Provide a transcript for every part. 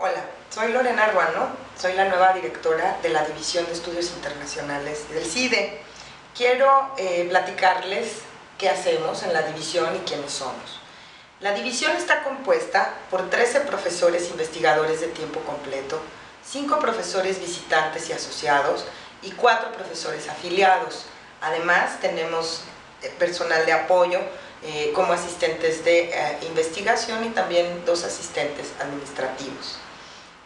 Hola, soy Lorena Ruano, soy la nueva directora de la División de Estudios Internacionales del CIDE. Quiero eh, platicarles qué hacemos en la división y quiénes somos. La división está compuesta por 13 profesores investigadores de tiempo completo, 5 profesores visitantes y asociados y 4 profesores afiliados. Además, tenemos eh, personal de apoyo eh, como asistentes de investigación y también dos asistentes administrativos.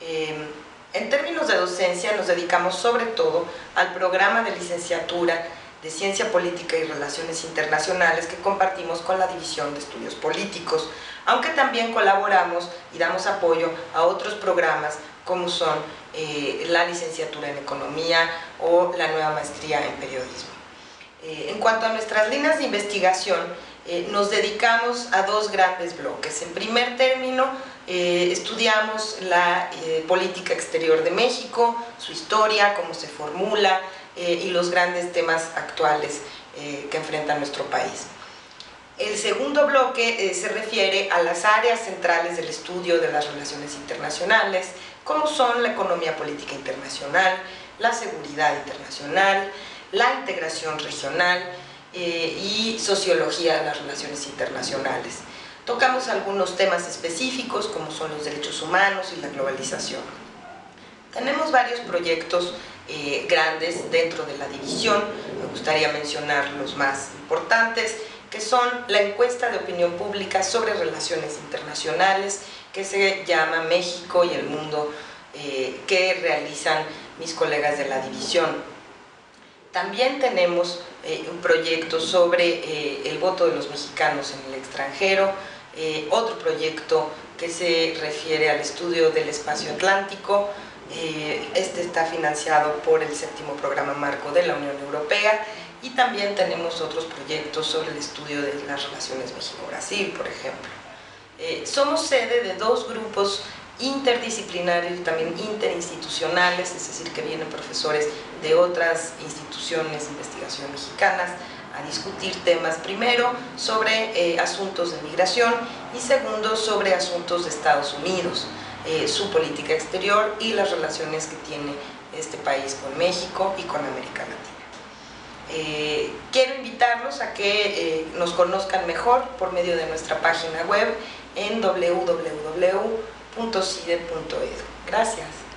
Em, en términos de docencia nos dedicamos sobre todo al programa de licenciatura de Ciencia Política y Relaciones Internacionales que compartimos con la División de Estudios Políticos, aunque también colaboramos y damos apoyo a otros programas como son eh, la licenciatura en Economía o la nueva maestría en Periodismo. Eh, en cuanto a nuestras líneas de investigación, eh, nos dedicamos a dos grandes bloques. En primer término, eh, estudiamos la eh, política exterior de México, su historia, cómo se formula y los grandes temas actuales que enfrenta nuestro país. El segundo bloque se refiere a las áreas centrales del estudio de las relaciones internacionales, como son la economía política internacional, la seguridad internacional, la integración regional, eh, y sociología de las relaciones internacionales. Tocamos algunos temas específicos como son los derechos humanos y la globalización. Tenemos varios proyectos eh, grandes dentro de la división, me gustaría mencionar los más importantes, que son la encuesta de opinión pública sobre relaciones internacionales, que se llama México y el mundo, eh, que realizan mis colegas de la división. También tenemos eh, un proyecto sobre eh, el voto de los mexicanos en el extranjero, eh, otro proyecto que se refiere al estudio del espacio atlántico, este está financiado por el séptimo programa marco de la Unión Europea y también tenemos otros proyectos sobre el estudio de las relaciones México-Brasil, por ejemplo. somos sede de dos grupos interdisciplinarios y también interinstitucionales, es decir, que vienen profesores de otras instituciones de investigación mexicanas a discutir temas primero sobre eh, asuntos de migración y segundo sobre asuntos de Estados Unidos, eh, su política exterior y las relaciones que tiene este país con México y con América Latina. Eh, quiero invitarlos a que nos conozcan mejor por medio de nuestra página web en www.cide.edu. Gracias.